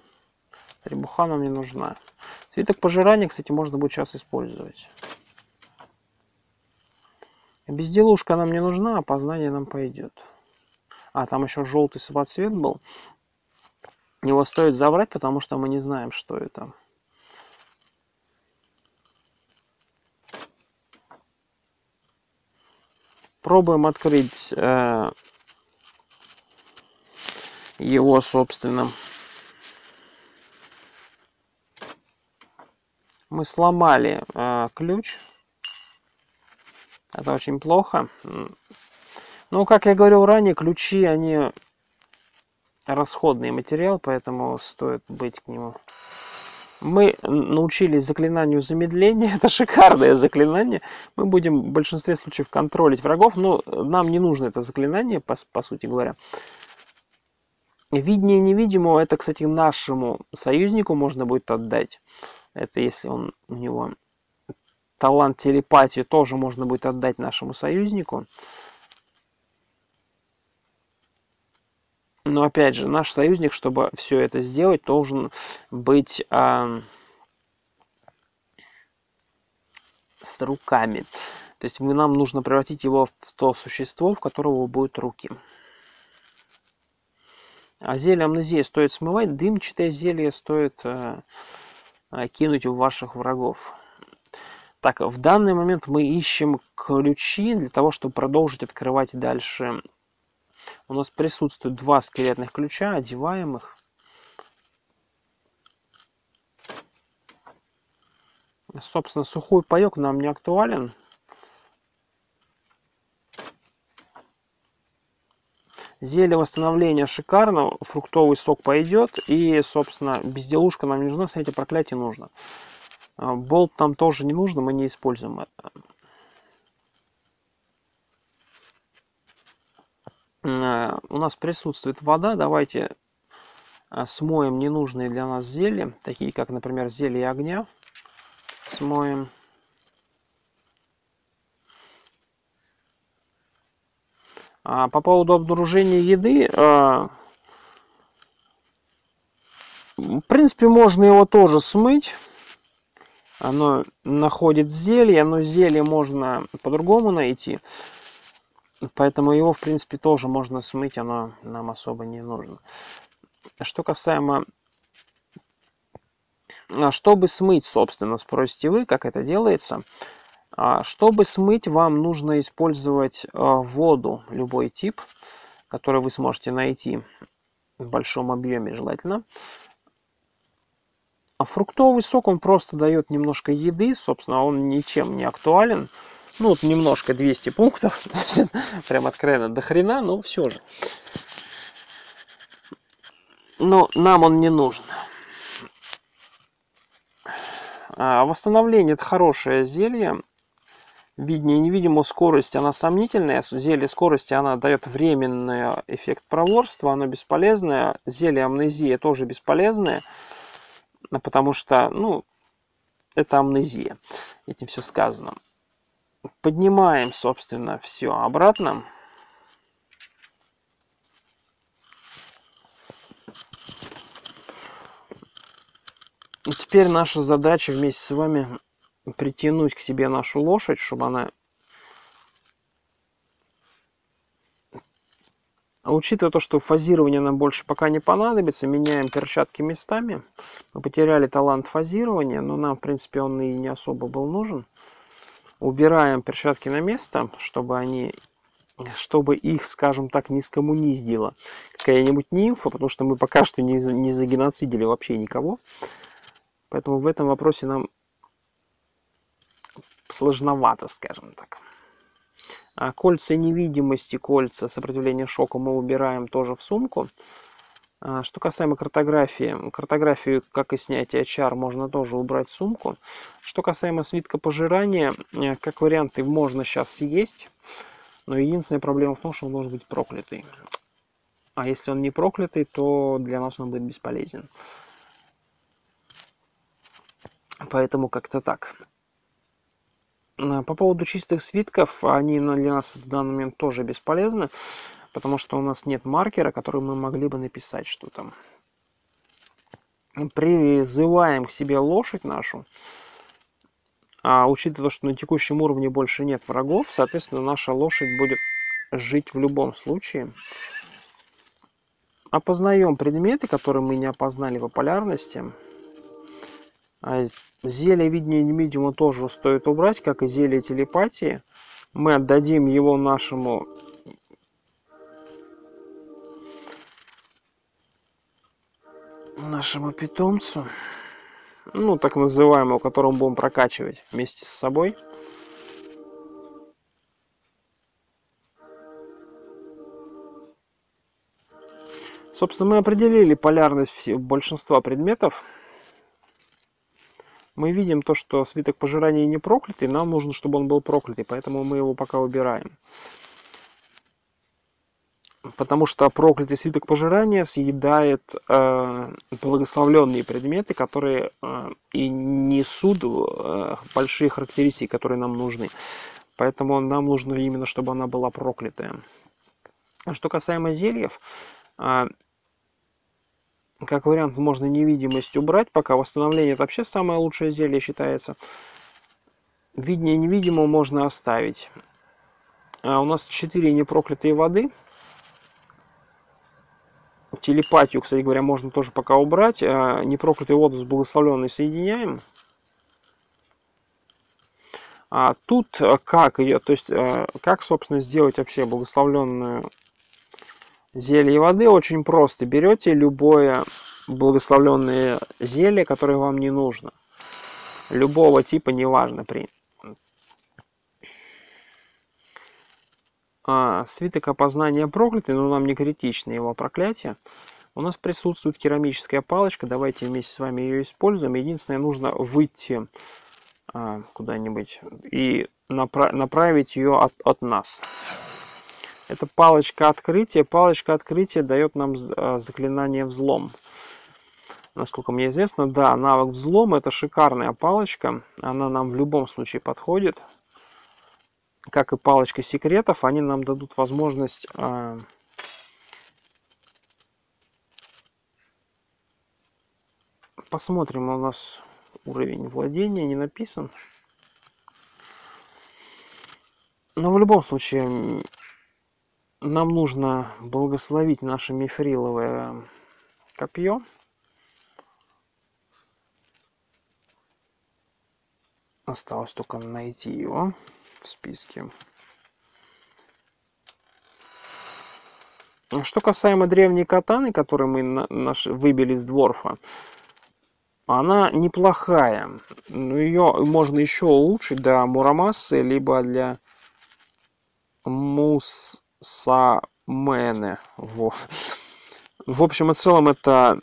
Требуха нам не нужна. Свиток пожирания, кстати, можно будет сейчас использовать. Безделушка нам не нужна, а познание нам пойдет. А, там еще желтый самоцвет был. Его стоит забрать, потому что мы не знаем, что это. Пробуем открыть э, его, собственно. Мы сломали э, ключ. Это очень плохо. Ну, как я говорил ранее, ключи, они расходный материал, поэтому стоит быть к нему. Мы научились заклинанию замедления. Это шикарное заклинание. Мы будем в большинстве случаев контролить врагов, но нам не нужно это заклинание, по, по сути говоря. Видение невидимого, это, кстати, нашему союзнику можно будет отдать. Это если он у него талант телепатии тоже можно будет отдать нашему союзнику. Но опять же, наш союзник, чтобы все это сделать, должен быть а, с руками. То есть мы, нам нужно превратить его в то существо, в которого будут руки. А зелье амнезии стоит смывать, дымчатое зелье стоит а, кинуть в ваших врагов. Так, в данный момент мы ищем ключи для того, чтобы продолжить открывать дальше у нас присутствует два скелетных ключа, одеваемых. Собственно, сухой паек нам не актуален. Зелье восстановления шикарно, фруктовый сок пойдет, и, собственно, безделушка нам не нужна, смотрите, проклятие нужно. А, болт нам тоже не нужно, мы не используем это. А, у нас присутствует вода, давайте а, смоем ненужные для нас зелья, такие как, например, зелье огня. Смоем. А по поводу обнаружения еды, а, в принципе, можно его тоже смыть. Оно находит зелье, но зелье можно по-другому найти. Поэтому его, в принципе, тоже можно смыть, оно нам особо не нужно. Что касаемо... А, чтобы смыть, собственно, спросите вы, как это делается. А, чтобы смыть, вам нужно использовать а, воду, любой тип, который вы сможете найти в большом объеме желательно. А фруктовый сок, он просто дает немножко еды, собственно, он ничем не актуален. Ну, вот немножко 200 пунктов, прям откровенно до хрена, но все же. Но нам он не нужен. А восстановление это хорошее зелье видение невидимую скорость, она сомнительная. Зелье скорости, она дает временный эффект проворства, оно бесполезное. Зелье амнезия тоже бесполезное, потому что, ну, это амнезия. Этим все сказано. Поднимаем, собственно, все обратно. И теперь наша задача вместе с вами притянуть к себе нашу лошадь, чтобы она... А учитывая то, что фазирование нам больше пока не понадобится, меняем перчатки местами. Мы потеряли талант фазирования, но нам, в принципе, он и не особо был нужен. Убираем перчатки на место, чтобы они чтобы их, скажем так, не скоммуниздила какая-нибудь нимфа, потому что мы пока что не, не загеноцидили вообще никого. Поэтому в этом вопросе нам сложновато, скажем так. А кольца невидимости, кольца сопротивления шоку мы убираем тоже в сумку. А что касаемо картографии, картографию, как и снятие чар, можно тоже убрать в сумку. Что касаемо свитка пожирания, э, как варианты можно сейчас съесть, но единственная проблема в том, что он должен быть проклятый. А если он не проклятый, то для нас он будет бесполезен. Поэтому как-то так. По поводу чистых свитков, они для нас в данный момент тоже бесполезны, потому что у нас нет маркера, который мы могли бы написать что-то. Призываем к себе лошадь нашу. А учитывая то, что на текущем уровне больше нет врагов, соответственно, наша лошадь будет жить в любом случае. Опознаем предметы, которые мы не опознали по полярности. Зелье видения медиума тоже стоит убрать, как и зелье телепатии. Мы отдадим его нашему нашему питомцу, ну, так называемому, которого будем прокачивать вместе с собой. Собственно, мы определили полярность большинства предметов мы видим то, что свиток пожирания не проклятый, нам нужно, чтобы он был проклятый, поэтому мы его пока убираем. Потому что проклятый свиток пожирания съедает э, благословленные предметы, которые э, и несут э, большие характеристики, которые нам нужны. Поэтому нам нужно именно, чтобы она была проклятая. Что касаемо зельев, э, как вариант, можно невидимость убрать, пока восстановление это вообще самое лучшее зелье считается. Видение невидимого можно оставить. А у нас 4 непроклятые воды. Телепатию, кстати говоря, можно тоже пока убрать. А непроклятый воду с благословленной соединяем. А тут как ее, то есть как, собственно, сделать вообще благословленную зелье воды очень просто. Берете любое благословленное зелье, которое вам не нужно. Любого типа, неважно. При... А, свиток опознания проклятый, но нам не критично его проклятие. У нас присутствует керамическая палочка. Давайте вместе с вами ее используем. Единственное, нужно выйти а, куда-нибудь и направ направить ее от, от нас. Это палочка открытия. Палочка открытия дает нам а, заклинание взлом. Насколько мне известно, да, навык взлом это шикарная палочка. Она нам в любом случае подходит. Как и палочка секретов, они нам дадут возможность а, посмотрим у нас уровень владения не написан но в любом случае нам нужно благословить наше мифриловое копье. Осталось только найти его в списке. Что касаемо древней катаны которую мы наш выбили с дворфа она неплохая но ее можно еще улучшить до мурамасы либо для муссамены вот в общем и целом это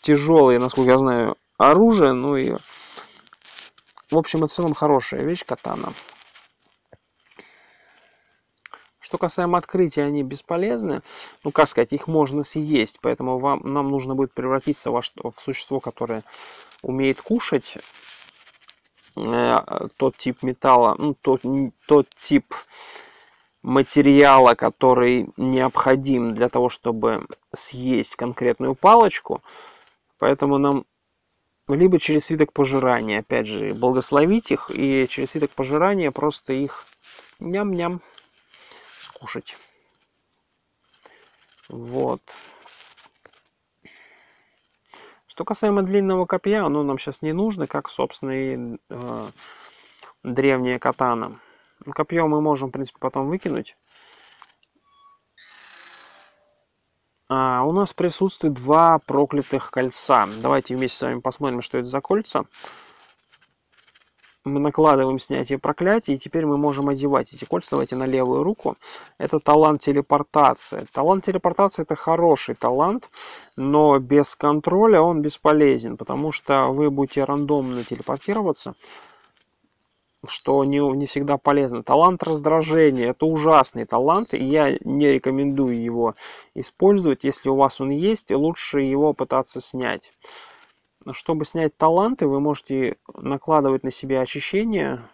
тяжелые насколько я знаю оружие. Ну и в общем и целом хорошая вещь катана. Что касаемо открытия, они бесполезны. Ну, как сказать, их можно съесть, поэтому вам, нам нужно будет превратиться во что, в существо, которое умеет кушать. Э, тот тип металла, ну, тот, тот тип материала, который необходим для того, чтобы съесть конкретную палочку. Поэтому нам либо через свиток пожирания, опять же, благословить их, и через свиток пожирания просто их ням-ням скушать. Вот. Что касаемо длинного копья, оно нам сейчас не нужно, как, собственно, и э, древняя катана. Копье мы можем, в принципе, потом выкинуть. А, у нас присутствует два проклятых кольца. Давайте вместе с вами посмотрим, что это за кольца мы накладываем снятие проклятий, и теперь мы можем одевать эти кольца. Давайте на левую руку. Это талант телепортации. Талант телепортации это хороший талант, но без контроля он бесполезен, потому что вы будете рандомно телепортироваться, что не, не всегда полезно. Талант раздражения это ужасный талант, и я не рекомендую его использовать. Если у вас он есть, лучше его пытаться снять чтобы снять таланты, вы можете накладывать на себя очищение.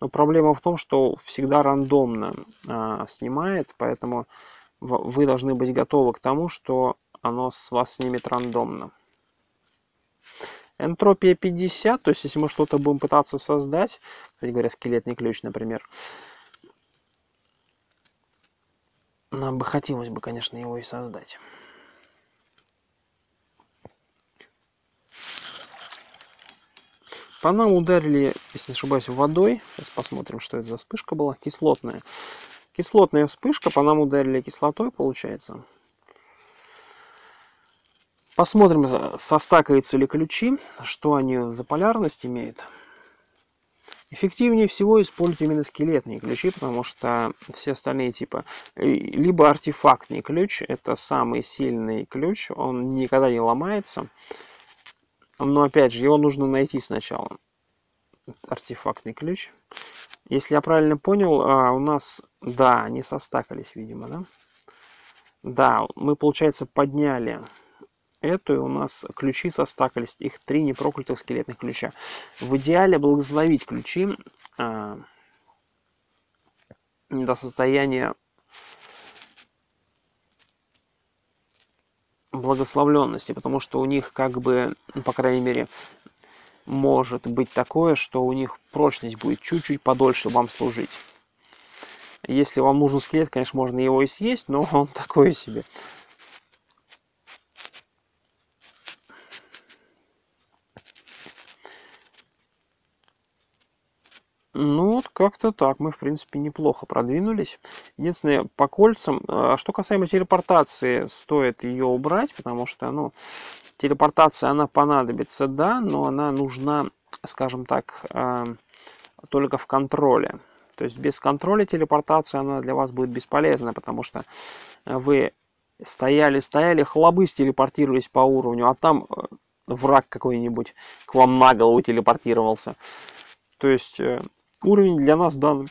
Но проблема в том, что всегда рандомно а, снимает, поэтому вы должны быть готовы к тому, что оно с вас снимет рандомно. Энтропия 50, то есть если мы что-то будем пытаться создать, кстати говоря, скелетный ключ, например, нам бы хотелось бы, конечно, его и создать. По нам ударили, если не ошибаюсь, водой. Сейчас посмотрим, что это за вспышка была. Кислотная. Кислотная вспышка. По нам ударили кислотой, получается. Посмотрим, состакаются ли ключи, что они за полярность имеют. Эффективнее всего использовать именно скелетные ключи, потому что все остальные типа либо артефактный ключ, это самый сильный ключ, он никогда не ломается. Но опять же, его нужно найти сначала. Артефактный ключ. Если я правильно понял, а, у нас, да, они состакались, видимо, да? Да, мы, получается, подняли эту, у нас ключи состакались. Их три непроклятых скелетных ключа. В идеале благословить ключи а, до состояния благословленности, потому что у них как бы, ну, по крайней мере, может быть такое, что у них прочность будет чуть-чуть подольше вам служить. Если вам нужен скелет, конечно, можно его и съесть, но он такой себе. Ну вот как-то так. Мы, в принципе, неплохо продвинулись. Единственное, по кольцам. а Что касаемо телепортации, стоит ее убрать, потому что, ну, телепортация, она понадобится, да, но она нужна, скажем так, а, только в контроле. То есть без контроля телепортация, она для вас будет бесполезна, потому что вы стояли, стояли, хлобысь телепортировались по уровню, а там э, враг какой-нибудь к вам на голову телепортировался. То есть э, уровень для нас в данный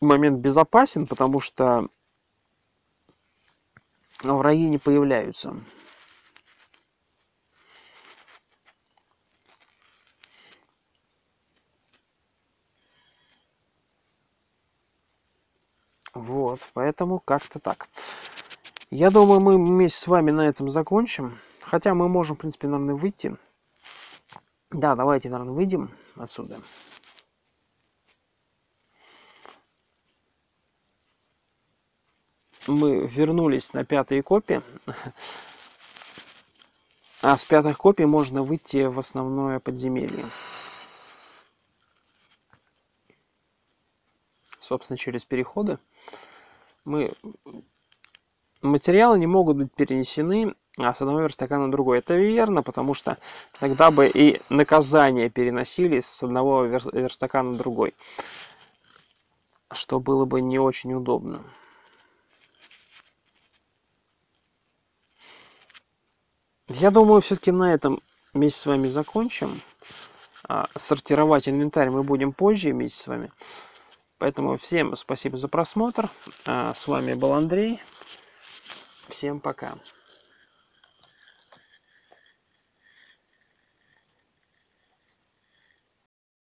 момент безопасен, потому что враги не появляются. Вот, поэтому как-то так. Я думаю, мы вместе с вами на этом закончим. Хотя мы можем, в принципе, наверное, выйти. Да, давайте, наверное, выйдем отсюда. Мы вернулись на пятые копии. А с пятых копий можно выйти в основное подземелье. Собственно, через переходы мы материалы не могут быть перенесены с одного верстака на другой. Это верно, потому что тогда бы и наказания переносились с одного верстака на другой, что было бы не очень удобно. Я думаю, все-таки на этом вместе с вами закончим. А, сортировать инвентарь мы будем позже вместе с вами. Поэтому всем спасибо за просмотр. А, с вами был Андрей. Всем пока.